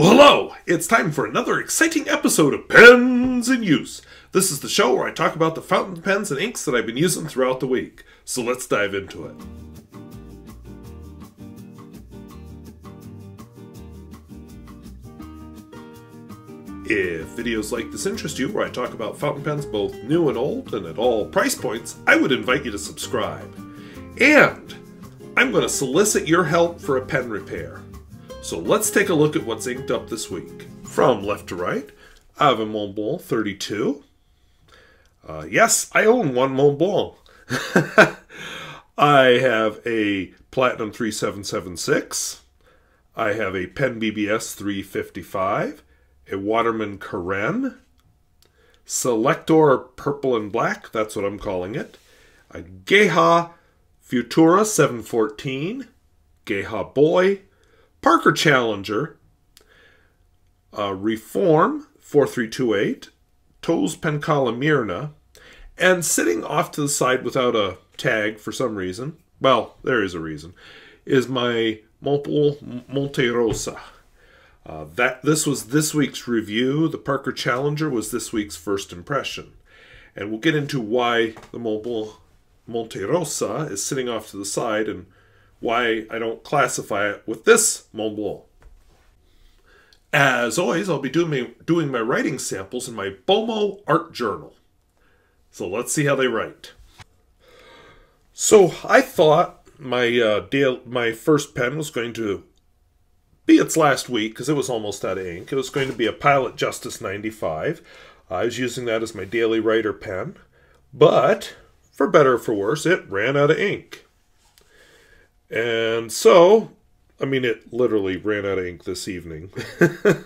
Well, hello! It's time for another exciting episode of Pens in Use. This is the show where I talk about the fountain pens and inks that I've been using throughout the week. So let's dive into it. If videos like this interest you, where I talk about fountain pens both new and old and at all price points, I would invite you to subscribe. And I'm going to solicit your help for a pen repair. So let's take a look at what's inked up this week. From left to right, I have a Montblanc 32. Uh, yes, I own one Montblanc. I have a Platinum 3776. I have a Pen BBS 355, a Waterman Carène, Selector Purple and Black, that's what I'm calling it, a Geha Futura 714, Geha Boy, Parker Challenger, uh, Reform 4328, TOZ Penkala Mirna, and sitting off to the side without a tag for some reason, well, there is a reason, is my Monte, Monte Rosa. Uh, that this was this week's review. The Parker Challenger was this week's first impression, and we'll get into why the Mobile Monte Rosa is sitting off to the side and why I don't classify it with this Mont. As always, I'll be doing my, doing my writing samples in my Bomo art journal. So let's see how they write. So I thought my uh, deal, my first pen was going to be its last week because it was almost out of ink. It was going to be a Pilot Justus 95. I was using that as my daily writer pen, but for better or for worse, it ran out of ink. And so, I mean, it literally ran out of ink this evening.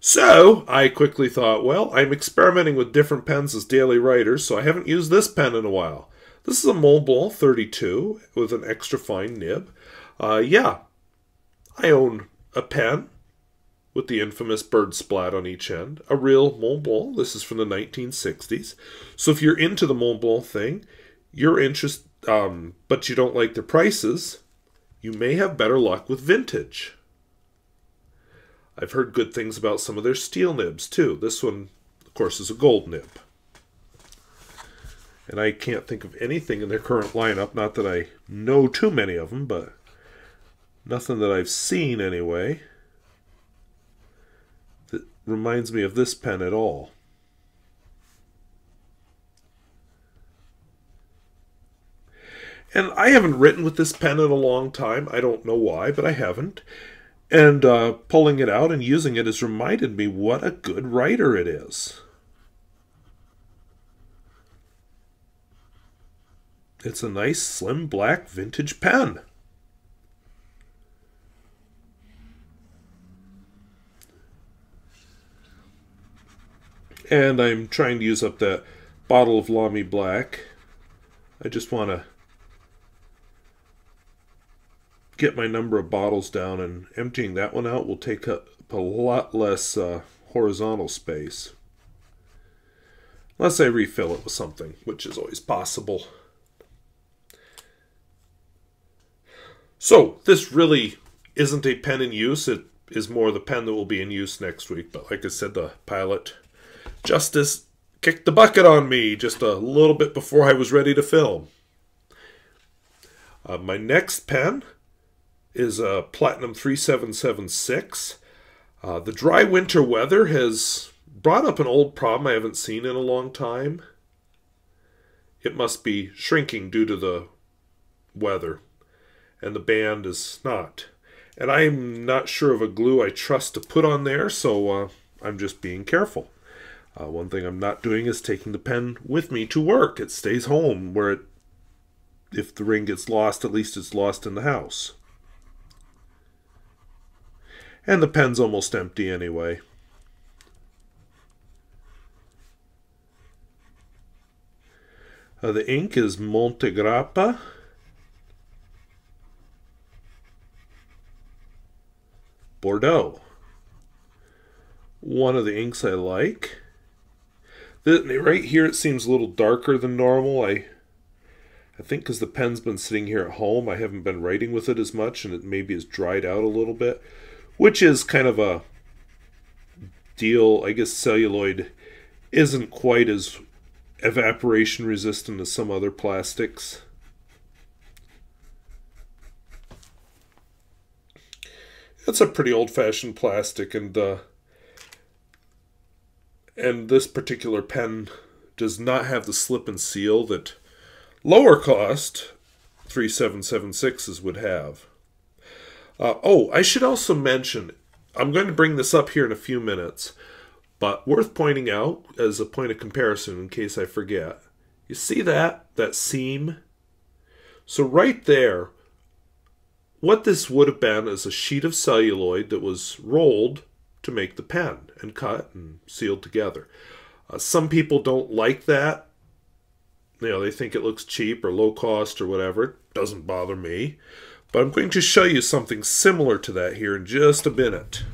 so, I quickly thought, well, I'm experimenting with different pens as daily writers, so I haven't used this pen in a while. This is a Montblanc 32 with an extra fine nib. Uh, yeah, I own a pen with the infamous bird splat on each end. A real Montblanc. This is from the 1960s. So if you're into the Montblanc thing, you're interested, um, but you don't like the prices, you may have better luck with vintage. I've heard good things about some of their steel nibs too. This one, of course, is a gold nib. And I can't think of anything in their current lineup, not that I know too many of them, but nothing that I've seen anyway that reminds me of this pen at all. And I haven't written with this pen in a long time. I don't know why, but I haven't. And uh, pulling it out and using it has reminded me what a good writer it is. It's a nice, slim, black, vintage pen. And I'm trying to use up that bottle of Lamy Black. I just want to get my number of bottles down and emptying that one out will take up a lot less uh, horizontal space. Unless I refill it with something, which is always possible. So, this really isn't a pen in use. It is more the pen that will be in use next week. But like I said, the pilot Justus kicked the bucket on me just a little bit before I was ready to film. Uh, my next pen is a Platinum 3776. Uh, the dry winter weather has brought up an old problem I haven't seen in a long time. It must be shrinking due to the weather, and the band is not. And I'm not sure of a glue I trust to put on there, so uh, I'm just being careful. Uh, one thing I'm not doing is taking the pen with me to work. It stays home where it, if the ring gets lost, at least it's lost in the house. And the pen's almost empty anyway. Uh, the ink is Montegrappa. Bordeaux. One of the inks I like. The, right here it seems a little darker than normal. I I think because the pen's been sitting here at home, I haven't been writing with it as much, and it maybe has dried out a little bit which is kind of a deal. I guess celluloid isn't quite as evaporation resistant as some other plastics. It's a pretty old-fashioned plastic, and uh, and this particular pen does not have the slip and seal that lower cost 3776s would have. Uh, oh, I should also mention, I'm going to bring this up here in a few minutes, but worth pointing out as a point of comparison in case I forget. You see that? That seam? So right there, what this would have been is a sheet of celluloid that was rolled to make the pen and cut and sealed together. Uh, some people don't like that. You know, they think it looks cheap or low cost or whatever. It doesn't bother me. But I'm going to show you something similar to that here in just a minute.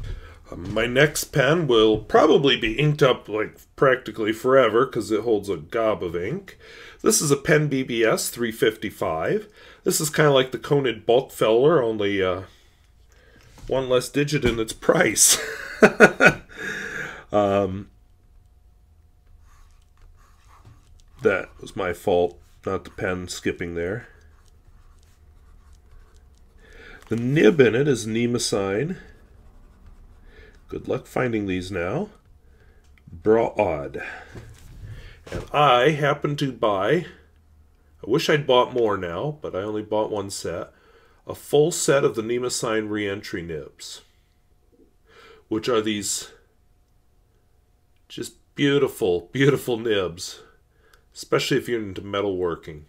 Um, my next pen will probably be inked up like practically forever because it holds a gob of ink. This is a Pen BBS 355. This is kind of like the Conid Bulkfiller, only uh, one less digit in its price. um, that was my fault, not the pen skipping there. The nib in it is Nemosine. Good luck finding these now. Broad. And I happen to buy, I wish I'd bought more now, but I only bought one set, a full set of the Nemosine reentry nibs, which are these just beautiful, beautiful nibs, especially if you're into metalworking.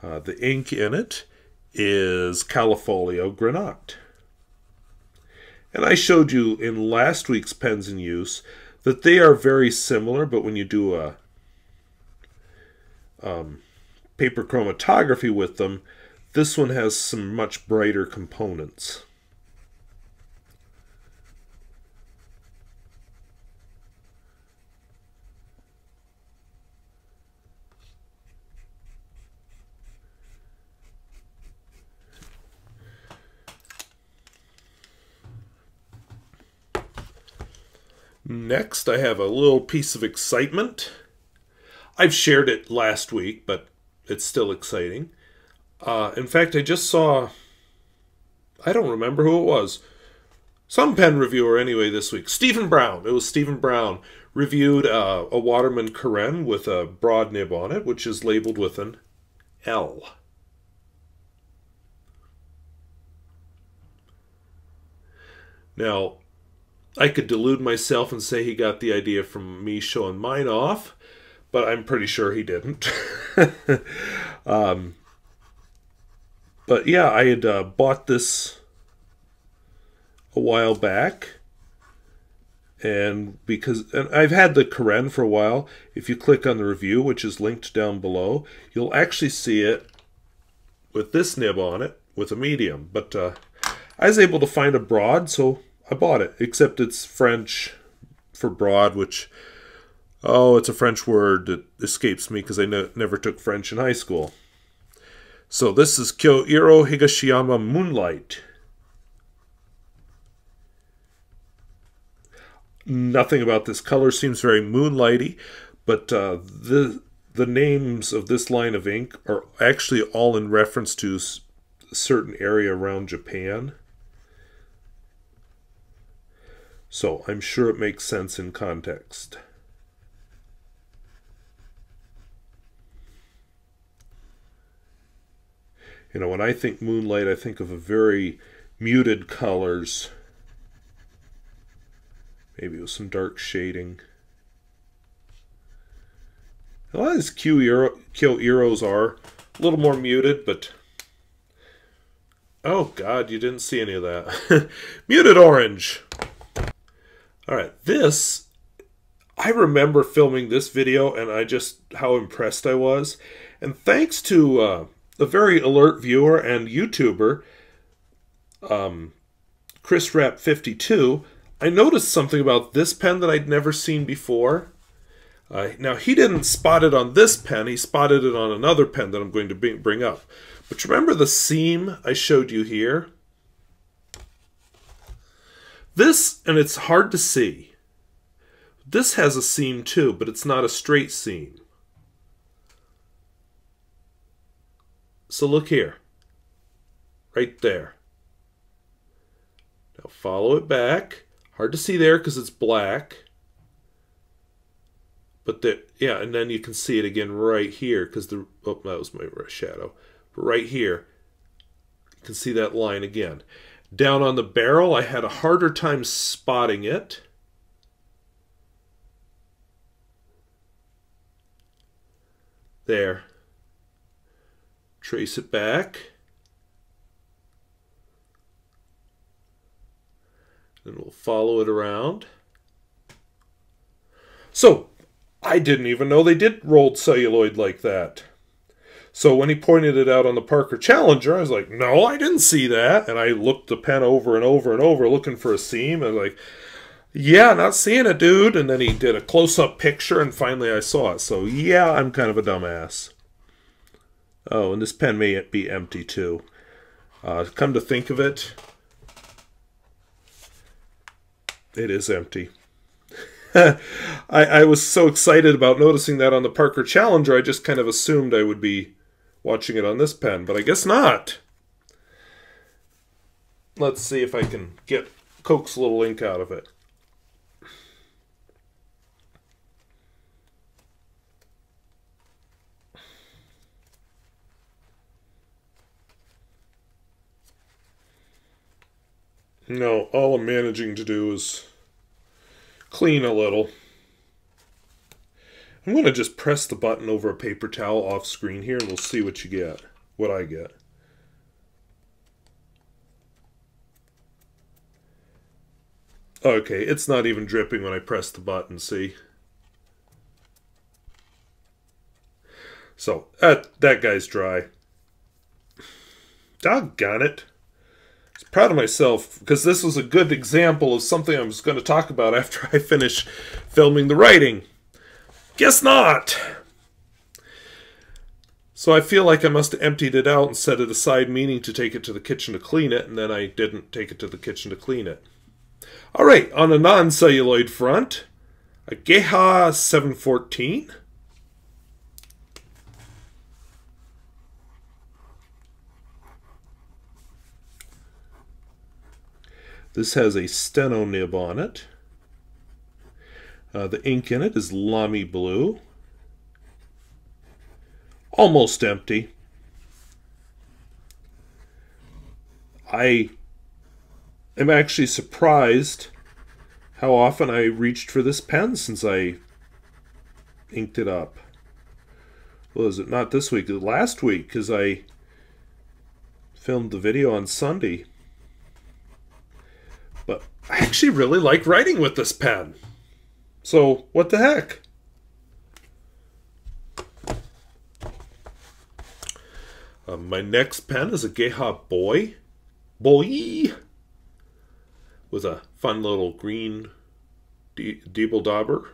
Uh, the ink in it is Callifolio Grenat. And I showed you in last week's pens in use that they are very similar, but when you do a um, paper chromatography with them, this one has some much brighter components. Next, I have a little piece of excitement. I've shared it last week, but it's still exciting. Uh, in fact, I just saw, I don't remember who it was, some pen reviewer anyway this week. Stephen Brown. It was Stephen Brown reviewed uh, a Waterman Carène with a broad nib on it, which is labeled with an L. Now, I could delude myself and say he got the idea from me showing mine off, but I'm pretty sure he didn't. um, but yeah, I had uh, bought this a while back. And because and I've had the Carène for a while, if you click on the review, which is linked down below, you'll actually see it with this nib on it with a medium. But uh, I was able to find a broad, so I bought it, except it's French for broad, which, oh, it's a French word that escapes me because I ne never took French in high school. So this is Kyoiro Higashiyama Moonlight. Nothing about this color seems very moonlighty, but uh, the the names of this line of ink are actually all in reference to a certain area around Japan. So I'm sure it makes sense in context. You know, when I think moonlight, I think of a very muted colors, maybe with some dark shading. A lot of these Kyo-iros are a little more muted, but oh god, you didn't see any of that. muted orange. All right, this, I remember filming this video and I just, how impressed I was. And thanks to uh, a very alert viewer and YouTuber, um, Chris Rap 52, I noticed something about this pen that I'd never seen before. Uh, now, he didn't spot it on this pen, he spotted it on another pen that I'm going to bring up. But remember the seam I showed you here? This, and it's hard to see. This has a seam too, but it's not a straight seam. So look here. Right there. Now follow it back. Hard to see there because it's black. But the, yeah, and then you can see it again right here because the, oh, that was my shadow. But right here, you can see that line again. Down on the barrel, I had a harder time spotting it. There. Trace it back. And we'll follow it around. So, I didn't even know they did rolled celluloid like that. So when he pointed it out on the Parker Challenger, I was like, no, I didn't see that. And I looked the pen over and over and over looking for a seam. And like, yeah, not seeing it, dude. And then he did a close up picture and finally I saw it. So yeah, I'm kind of a dumbass. Oh, and this pen may be empty too. Uh, come to think of it, it is empty. I, I was so excited about noticing that on the Parker Challenger, I just kind of assumed I would be watching it on this pen, but I guess not. Let's see if I can get Coke's little ink out of it. No, all I'm managing to do is clean a little. I'm going to just press the button over a paper towel off screen here and we'll see what you get, what I get. Okay, it's not even dripping when I press the button, see? So, that, that guy's dry. Doggone it I was proud of myself because this was a good example of something I was going to talk about after I finish filming the writing. Guess not! So I feel like I must have emptied it out and set it aside, meaning to take it to the kitchen to clean it, and then I didn't take it to the kitchen to clean it. All right, on a non-celluloid front, a Geha 714. This has a steno nib on it. Uh, the ink in it is Lamy Blue. Almost empty. I am actually surprised how often I reached for this pen since I inked it up. Well, is it not this week? Last week, because I filmed the video on Sunday. But I actually really like writing with this pen. So, what the heck? Uh, my next pen is a Geha Boy. Boy! With a fun little green Diebel Dauber.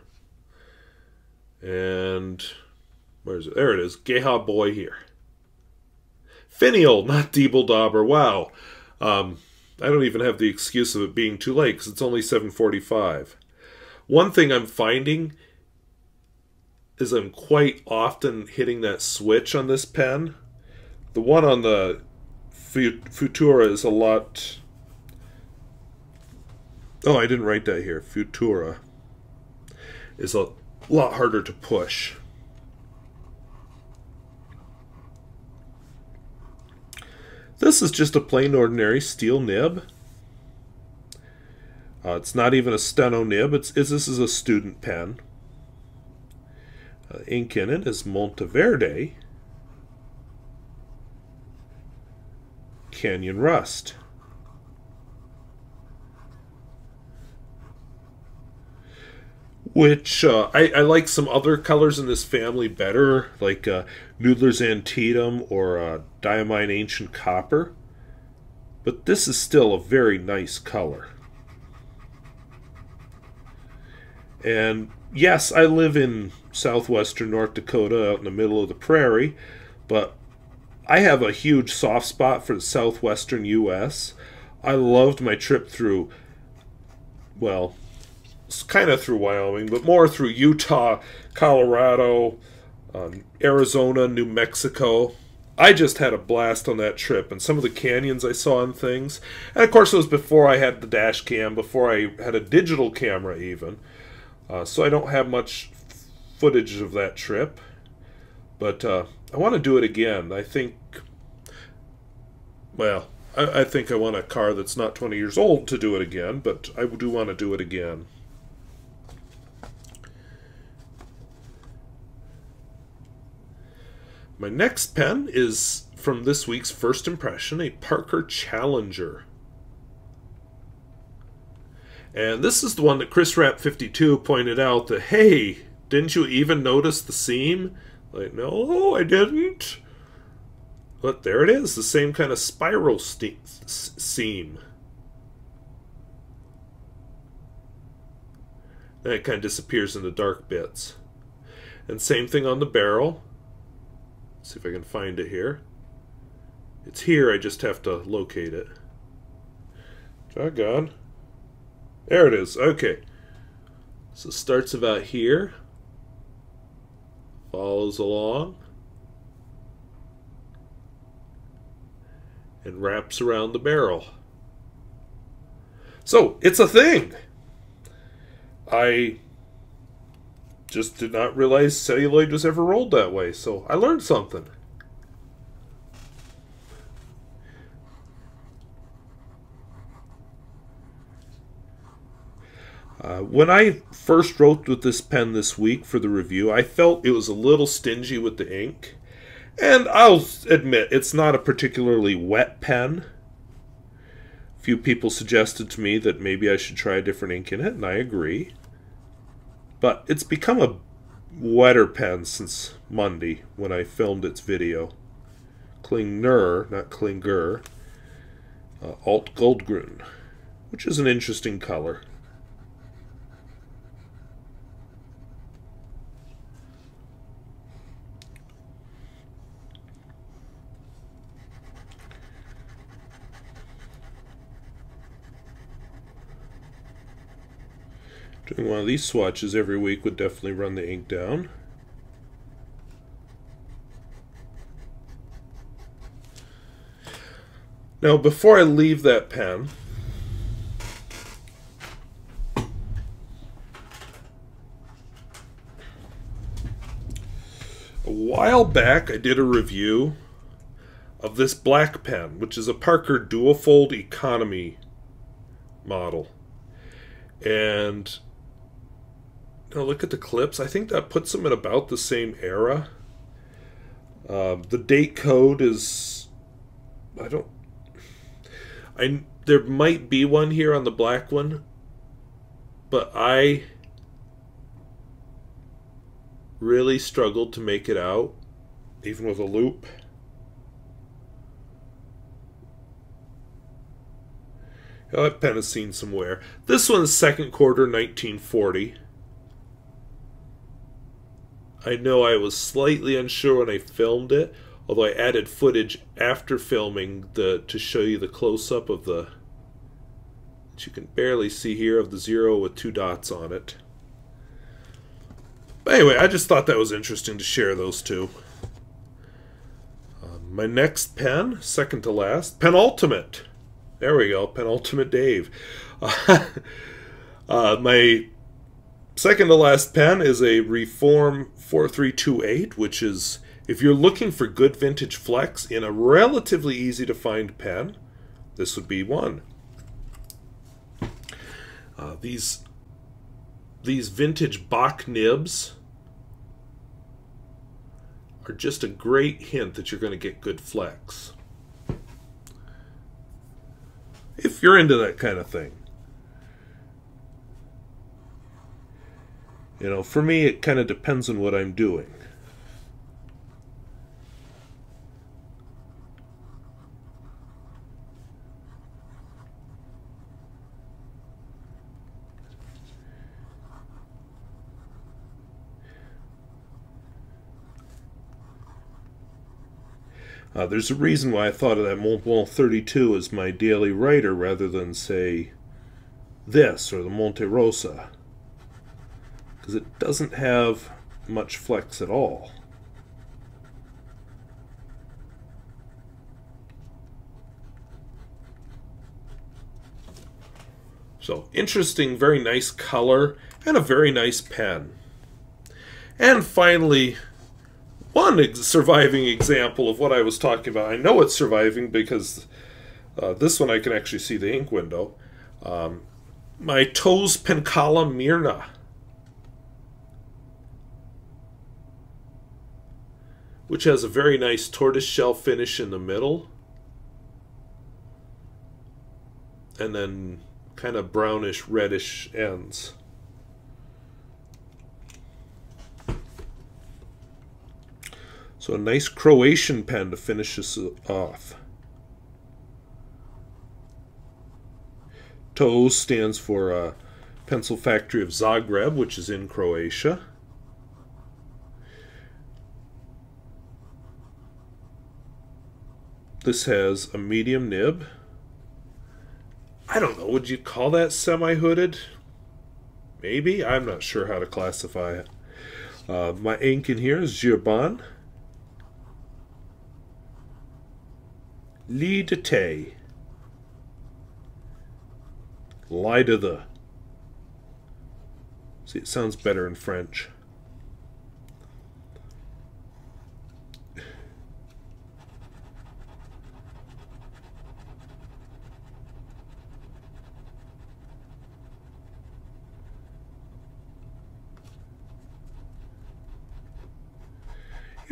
And where is it? There it is. Geha Boy here. Finial, not Diebel Dauber. Wow. Um, I don't even have the excuse of it being too late because it's only 7:45. One thing I'm finding is I'm quite often hitting that switch on this pen. The one on the Futura is a lot. Oh, I didn't write that here. Futura is a lot harder to push. This is just a plain ordinary steel nib. Uh, it's not even a steno nib. It's, it's this is a student pen. Uh, ink in it is Monteverde. Canyon Rust. which uh, I, I, like some other colors in this family better, like uh, Noodler's Antietam or uh, Diamine Ancient Copper. But this is still a very nice color. And yes, I live in southwestern North Dakota out in the middle of the prairie, but I have a huge soft spot for the southwestern U.S. I loved my trip through well, kind of through Wyoming, but more through Utah, Colorado, um, Arizona, New Mexico. I just had a blast on that trip, and some of the canyons I saw and things. And of course, it was before I had the dash cam, before I had a digital camera, even. Uh, so I don't have much footage of that trip. But uh, I want to do it again. I think, well, I, I think I want a car that's not 20 years old to do it again, but I do want to do it again. My next pen is from this week's first impression, a Parker Challenger. And this is the one that Chris Rap 52 pointed out that, hey, didn't you even notice the seam? Like, no, I didn't. But there it is, the same kind of spiral seam. Then it kind of disappears in the dark bits. And same thing on the barrel. See if I can find it here. It's here, I just have to locate it. Doggone. There it is, okay. So it starts about here. Follows along. And wraps around the barrel. So, it's a thing! I just did not realize celluloid was ever rolled that way, so I learned something. Uh, when I first wrote with this pen this week for the review, I felt it was a little stingy with the ink. And I'll admit, it's not a particularly wet pen. A few people suggested to me that maybe I should try a different ink in it, and I agree. But it's become a wetter pen since Monday when I filmed its video. Klingner, not Klinger, uh, Alt Goldgrün, which is an interesting color. One of these swatches every week would definitely run the ink down. Now, before I leave that pen, a while back I did a review of this black pen, which is a Parker Duofold Economy model. And now look at the clips. I think that puts them in about the same era. Uh, the date code is, I don't, I there might be one here on the black one, but I really struggled to make it out, even with a loop. Oh, that pen has seen some wear. This one's second quarter 1940. I know I was slightly unsure when I filmed it, although I added footage after filming the to show you the close-up of the that you can barely see here of the zero with two dots on it. But anyway, I just thought that was interesting to share those two. Uh, my next pen, second to last, penultimate. There we go, penultimate Dave. Uh, uh, my second to last pen is a Reform 4328, which is if you're looking for good vintage flex in a relatively easy to find pen, this would be one. Uh, these these vintage Bock nibs are just a great hint that you're going to get good flex. If you're into that kind of thing. You know, for me, it kind of depends on what I'm doing. Uh, there's a reason why I thought of that Montblanc 32 as my daily writer rather than, say, this, or the Monte Rosa, because it doesn't have much flex at all. So interesting, very nice color, and a very nice pen. And finally, one ex surviving example of what I was talking about. I know it's surviving because uh, this one I can actually see the ink window. Um, my TOZ Penkala Mirna. Which has a very nice tortoiseshell finish in the middle. And then kind of brownish reddish ends. So a nice Croatian pen to finish this off. TOZ stands for uh, Pencil Factory of Zagreb, which is in Croatia. This has a medium nib. I don't know, would you call that semi-hooded? Maybe? I'm not sure how to classify it. Uh, my ink in here is J. Herbin. Lie de Thé. Lie to the. See, it sounds better in French.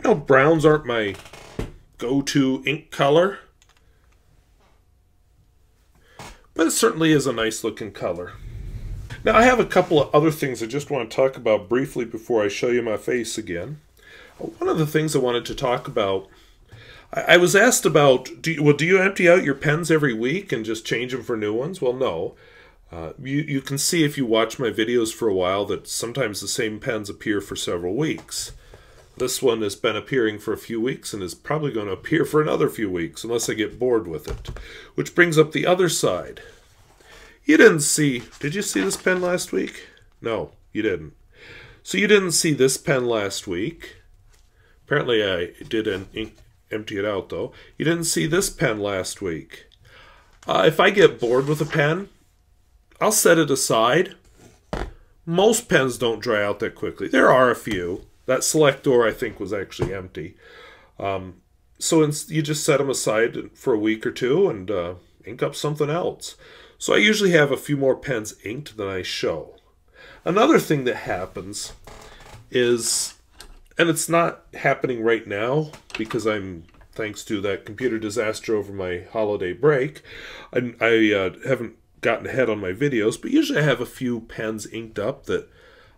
Know, browns aren't my go-to ink color. But it certainly is a nice looking color. Now I have a couple of other things I just want to talk about briefly before I show you my face again. One of the things I wanted to talk about, I, I was asked about, do you, well, do you empty out your pens every week and just change them for new ones? Well, no. Uh, you, you can see if you watch my videos for a while that sometimes the same pens appear for several weeks. This one has been appearing for a few weeks and is probably going to appear for another few weeks unless I get bored with it. Which brings up the other side. You didn't see... Did you see this pen last week? No, you didn't. So you didn't see this pen last week. Apparently I did empty it out, though. You didn't see this pen last week. Uh, if I get bored with a pen, I'll set it aside. Most pens don't dry out that quickly. There are a few. That Selector, I think, was actually empty. Um, so you just set them aside for a week or two and uh, ink up something else. So I usually have a few more pens inked than I show. Another thing that happens is, and it's not happening right now because I'm, thanks to that computer disaster over my holiday break, I, I uh, haven't gotten ahead on my videos, but usually I have a few pens inked up that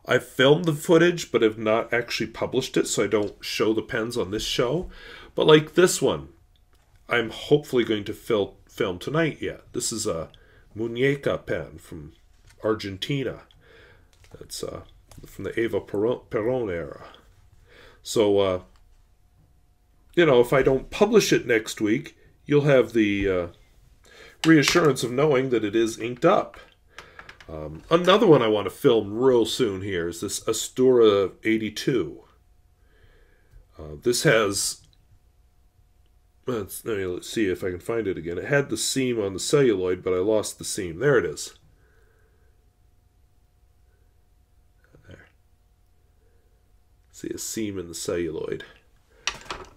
I've filmed the footage, but have not actually published it, so I don't show the pens on this show. But like this one, I'm hopefully going to fil film tonight yet. This is a Muñeca pen from Argentina. It's uh, from the Eva Peron era. So, uh, you know, if I don't publish it next week, you'll have the uh, reassurance of knowing that it is inked up. Um, another one I want to film real soon here is this Astura 82. Uh, this has, let's, let's see if I can find it again. It had the seam on the celluloid, but I lost the seam. There it is. There. See a seam in the celluloid.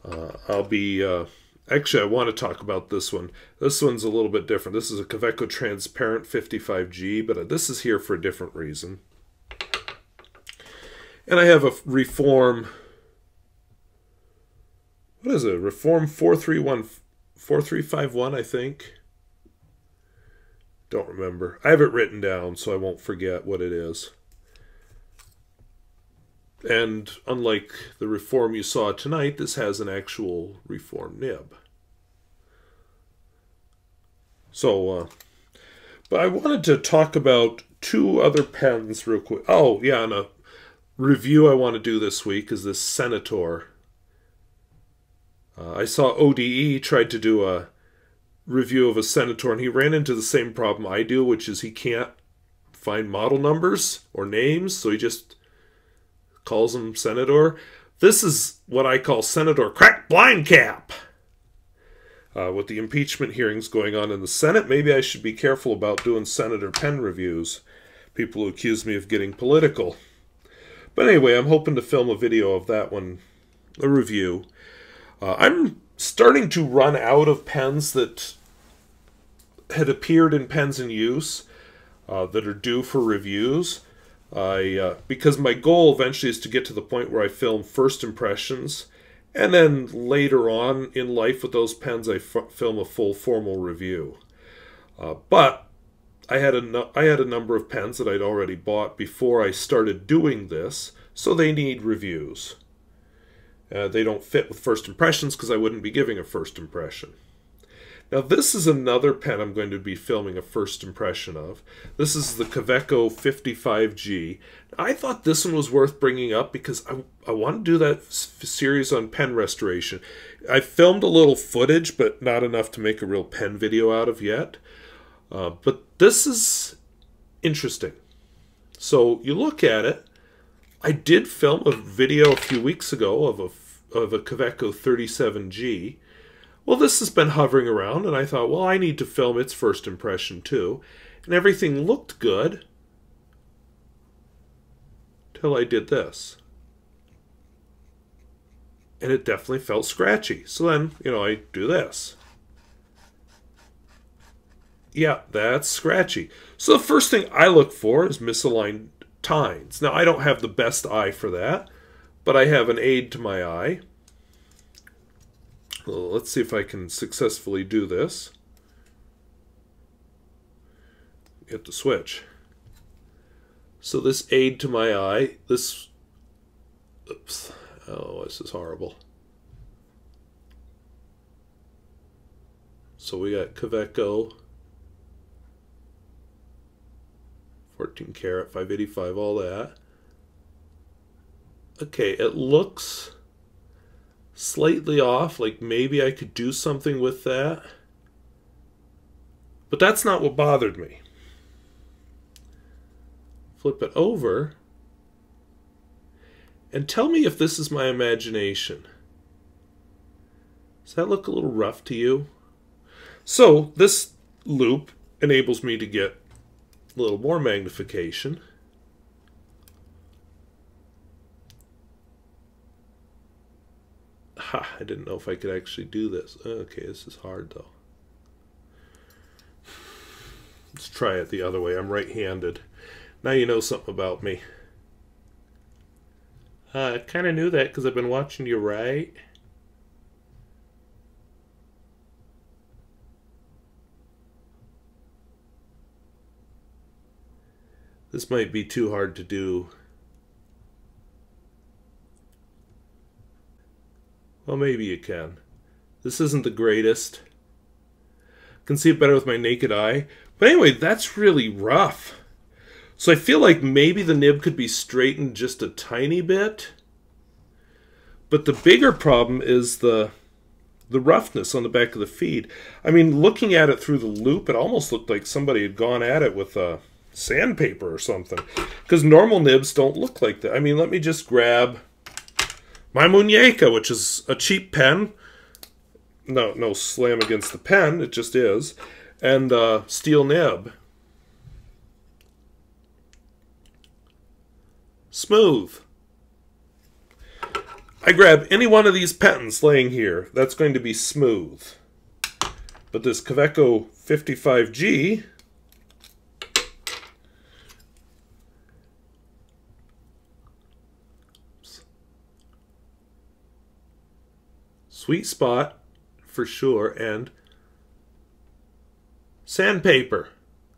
Uh, I'll be... Uh, Actually, I want to talk about this one. This one's a little bit different. This is a Kaweco Transparent 55G, but uh, this is here for a different reason. And I have a Reform... What is it? Reform 431... 4351, I think. Don't remember. I have it written down, so I won't forget what it is. And unlike the reform you saw tonight, this has an actual reform nib. So, uh, but I wanted to talk about two other pens real quick. Oh, yeah, and a review I want to do this week is this Senator. Uh, I saw ODE tried to do a review of a Senator, and he ran into the same problem I do, which is he can't find model numbers or names, so he just calls him Senator. This is what I call Senator Crack Blind Cap. Uh, with the impeachment hearings going on in the Senate, maybe I should be careful about doing Senator pen reviews. People who accuse me of getting political. But anyway, I'm hoping to film a video of that one, a review. Uh, I'm starting to run out of pens that had appeared in pens in use uh, that are due for reviews. I uh, because my goal eventually is to get to the point where I film first impressions, and then later on in life with those pens I film a full formal review. Uh, but I had a I had a number of pens that I'd already bought before I started doing this, so they need reviews. Uh, they don't fit with first impressions because I wouldn't be giving a first impression. Now this is another pen I'm going to be filming a first impression of. This is the Kaweco 55G. I thought this one was worth bringing up because I, I want to do that series on pen restoration. I filmed a little footage, but not enough to make a real pen video out of yet. Uh, but this is interesting. So you look at it. I did film a video a few weeks ago of a, of a Kaweco 37G well, this has been hovering around, and I thought, well, I need to film its first impression too. And everything looked good till I did this. And it definitely felt scratchy. So then, you know, I do this. Yeah, that's scratchy. So the first thing I look for is misaligned tines. Now, I don't have the best eye for that, but I have an aid to my eye. Let's see if I can successfully do this. Get the switch. So this aid to my eye, this, oops, oh, this is horrible. So we got Kaweco, 14 karat, 585, all that. Okay, it looks slightly off, like maybe I could do something with that. But that's not what bothered me. Flip it over. And tell me if this is my imagination. Does that look a little rough to you? So this loop enables me to get a little more magnification. Ha, I didn't know if I could actually do this. Okay, this is hard though. Let's try it the other way. I'm right-handed. Now you know something about me. Uh, I kind of knew that because I've been watching you write. This might be too hard to do Well, maybe you can. This isn't the greatest. can see it better with my naked eye. But anyway, that's really rough. So I feel like maybe the nib could be straightened just a tiny bit. But the bigger problem is the the roughness on the back of the feed. I mean, looking at it through the loop, it almost looked like somebody had gone at it with a sandpaper or something. Because normal nibs don't look like that. I mean, let me just grab my Muñeca, which is a cheap pen. No, no slam against the pen, it just is. And uh, steel nib. Smooth. I grab any one of these pens laying here, that's going to be smooth. But this Kaweco 55G sweet spot for sure, and sandpaper,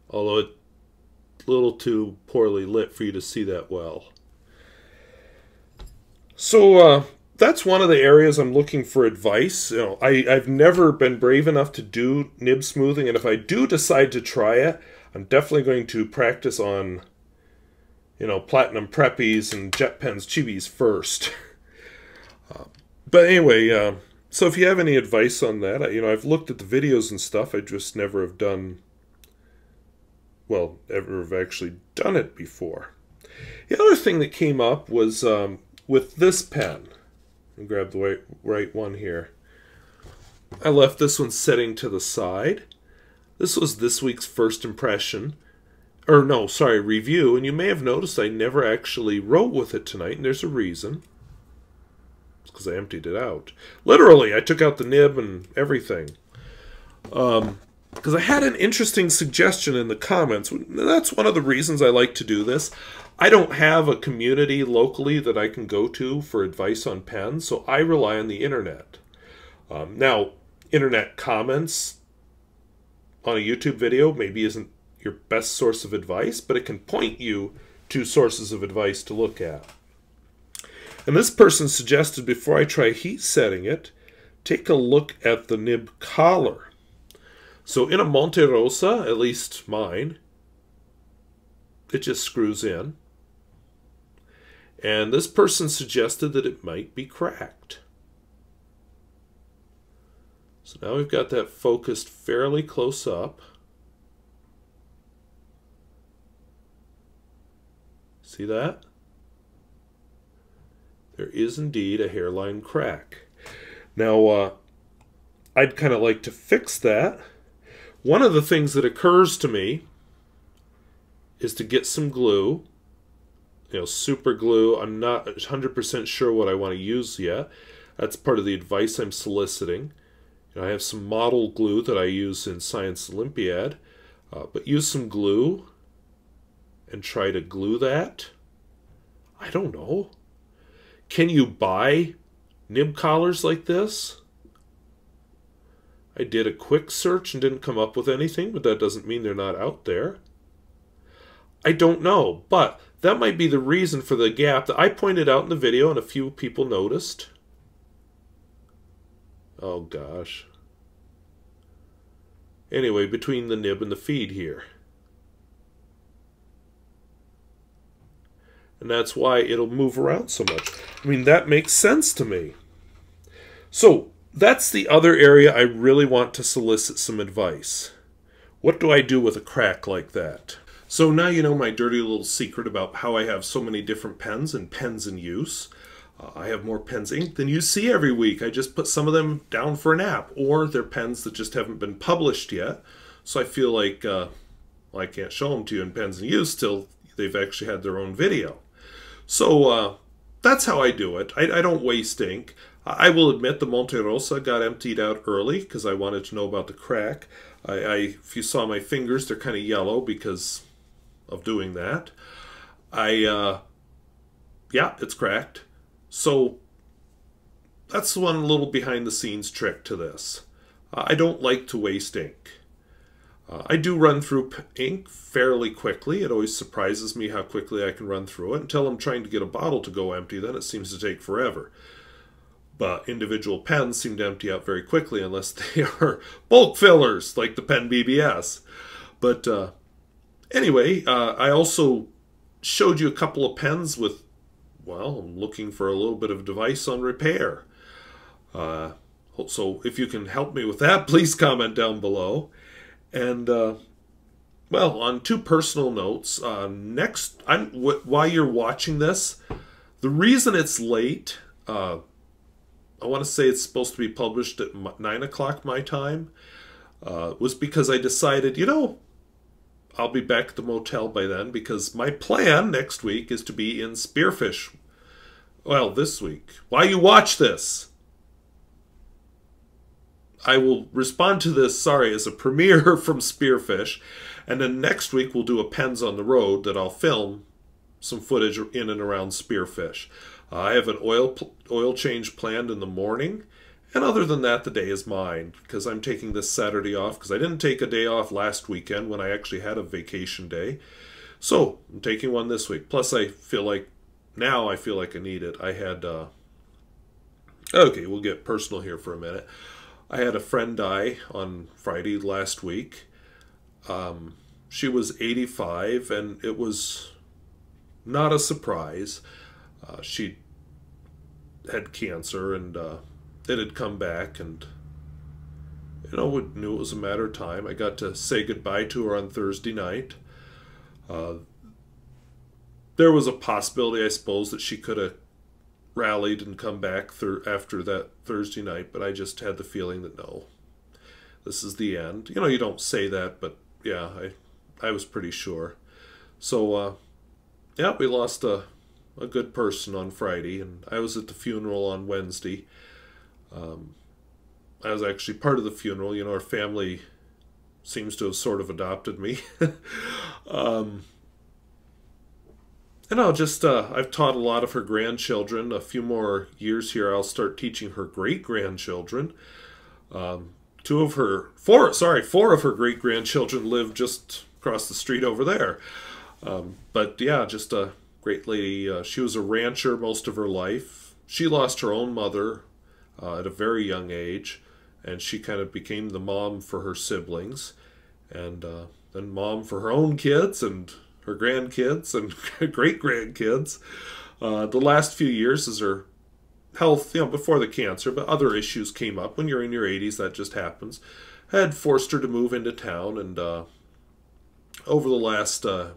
although it's a little too poorly lit for you to see that well. So uh, that's one of the areas I'm looking for advice. You know, I, I've never been brave enough to do nib smoothing, and if I do decide to try it, I'm definitely going to practice on, you know, platinum preppies and jet pens chibis first. Uh, but anyway, uh, so if you have any advice on that, you know, I've looked at the videos and stuff. I just never have done well, ever have actually done it before. The other thing that came up was um, with this pen. I'll grab the right, right one here. I left this one setting to the side. This was this week's first impression. Or no, sorry, review. And you may have noticed I never actually wrote with it tonight, and there's a reason. Because I emptied it out. Literally, I took out the nib and everything. Um, because I had an interesting suggestion in the comments. That's one of the reasons I like to do this. I don't have a community locally that I can go to for advice on pens, so I rely on the internet. Um, now, internet comments on a YouTube video maybe isn't your best source of advice, but it can point you to sources of advice to look at. And this person suggested before I try heat setting it, take a look at the nib collar. So in a Monte Rosa, at least mine, it just screws in. And this person suggested that it might be cracked. So now we've got that focused fairly close up. See that? There is indeed a hairline crack. Now, uh, I'd kind of like to fix that one of the things that occurs to me is to get some glue, you know, super glue. I'm not 100% sure what I want to use yet. That's part of the advice I'm soliciting. I have some model glue that I use in Science Olympiad, uh, but use some glue and try to glue that. I don't know. Can you buy nib collars like this? I did a quick search and didn't come up with anything, but that doesn't mean they're not out there. I don't know, but that might be the reason for the gap that I pointed out in the video and a few people noticed. Oh gosh. Anyway, between the nib and the feed here. And that's why it'll move around so much. I mean, that makes sense to me. So, that's the other area I really want to solicit some advice. What do I do with a crack like that? So now you know my dirty little secret about how I have so many different pens and pens in use. Uh, I have more pens inked than you see every week. I just put some of them down for an app, or they're pens that just haven't been published yet. So I feel like uh, well, I can't show them to you in pens in use till they've actually had their own video. So uh, that's how I do it. I, I don't waste ink. I will admit the Monte Rosa got emptied out early because I wanted to know about the crack. I, I, if you saw my fingers, they're kind of yellow because of doing that. I, uh, yeah, it's cracked. So that's one little behind the scenes trick to this. I don't like to waste ink. Uh, I do run through ink fairly quickly. It always surprises me how quickly I can run through it until I'm trying to get a bottle to go empty. Then it seems to take forever but individual pens seem to empty out very quickly unless they are bulk fillers like the PenBBS. But uh, anyway, uh, I also showed you a couple of pens with, well, I'm looking for a little bit of device on repair. Uh, so if you can help me with that, please comment down below. And uh, well, on two personal notes, uh, next, I'm, while you're watching this, the reason it's late, uh, I want to say it's supposed to be published at 9 o'clock my time, uh, was because I decided, you know, I'll be back at the motel by then because my plan next week is to be in Spearfish. Well, this week. Why you watch this? I will respond to this, sorry, as a premiere from Spearfish. And then next week we'll do a Pens on the Road that I'll film some footage in and around Spearfish. Uh, I have an oil oil change planned in the morning, and other than that, the day is mine because I'm taking this Saturday off because I didn't take a day off last weekend when I actually had a vacation day. So I'm taking one this week. Plus, I feel like now I feel like I need it. I had uh, okay, we'll get personal here for a minute. I had a friend die on Friday last week. Um, she was 85, and it was not a surprise. Uh, she had cancer and uh, it had come back and you know we knew it was a matter of time i got to say goodbye to her on thursday night Uh, there was a possibility, I suppose, that she could have rallied and come back after that Thursday night, but I just had the feeling that no, this is the end. You know, you don't say that, but yeah, I I was pretty sure. So uh, yeah, we lost a a good person on Friday, and I was at the funeral on Wednesday. Um, I was actually part of the funeral. You know, our family seems to have sort of adopted me. um, and I'll just, uh, I've taught a lot of her grandchildren. A few more years here, I'll start teaching her great grandchildren. Um, two of her, four, sorry, four of her great grandchildren live just across the street over there. Um, but yeah, just a great lady. Uh, she was a rancher most of her life. She lost her own mother uh, at a very young age, and she kind of became the mom for her siblings, and uh, then mom for her own kids and her grandkids and great grandkids. Uh, the last few years, as her health, you know, before the cancer, but other issues came up. When you're in your 80s, that just happens. Had forced her to move into town, and uh, over the last uh,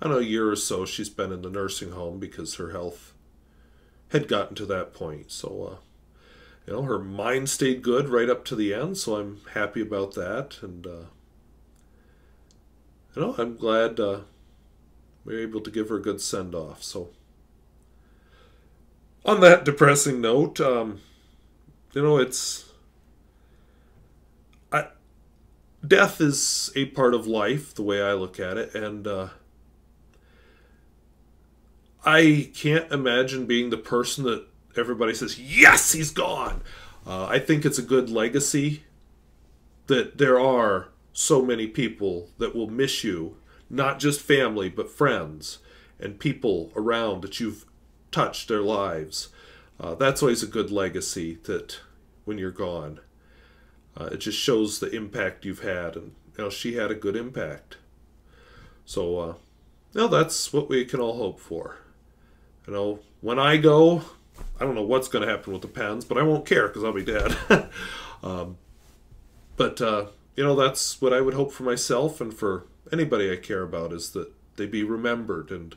I don't know, year or so, she's been in the nursing home because her health had gotten to that point. So, uh, you know, her mind stayed good right up to the end, so I'm happy about that. And, uh, you know, I'm glad uh, we were able to give her a good send off. So, on that depressing note, um, you know, it's. I, death is a part of life, the way I look at it, and uh, I can't imagine being the person that everybody says, yes, he's gone. Uh, I think it's a good legacy that there are so many people that will miss you, not just family, but friends and people around that you've touched their lives. Uh, that's always a good legacy that when you're gone, uh, it just shows the impact you've had. And you know, she had a good impact. So, uh, that's what we can all hope for. You know, when I go, I don't know what's going to happen with the pens, but I won't care because I'll be dead. um, but uh, you know, that's what I would hope for myself and for anybody I care about is that they be remembered and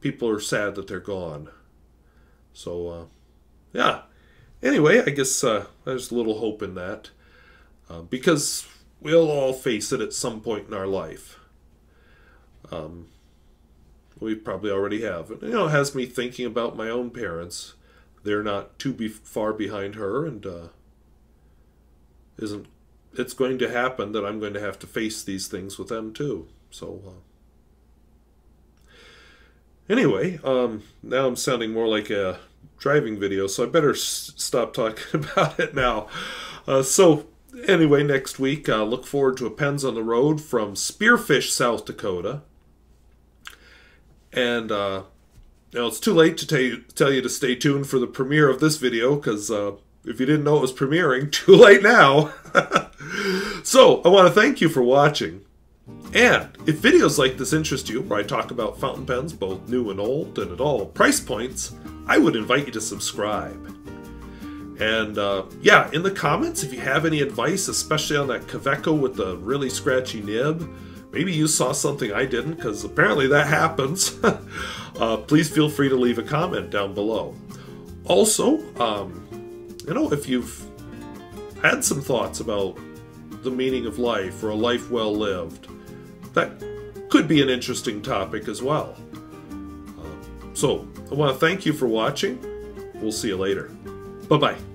people are sad that they're gone. So, uh, yeah. Anyway, I guess uh, there's a little hope in that uh, because we'll all face it at some point in our life. Um, we probably already have. And, you know, it has me thinking about my own parents. They're not too be far behind her, and uh, isn't it's going to happen that I'm going to have to face these things with them too. So uh, anyway, um, now I'm sounding more like a driving video, so I better stop talking about it now. Uh, so anyway, next week, uh, look forward to a Pens on the Road from Spearfish, South Dakota. And uh, know, it's too late to tell you, tell you to stay tuned for the premiere of this video because uh, if you didn't know it was premiering, too late now. so I want to thank you for watching. And if videos like this interest you, where I talk about fountain pens, both new and old, and at all price points, I would invite you to subscribe. And uh, yeah, in the comments, if you have any advice, especially on that Kaweco with the really scratchy nib, maybe you saw something I didn't, because apparently that happens, uh, please feel free to leave a comment down below. Also, um, you know, if you've had some thoughts about the meaning of life or a life well lived, that could be an interesting topic as well. Uh, so, I want to thank you for watching. We'll see you later. Bye bye.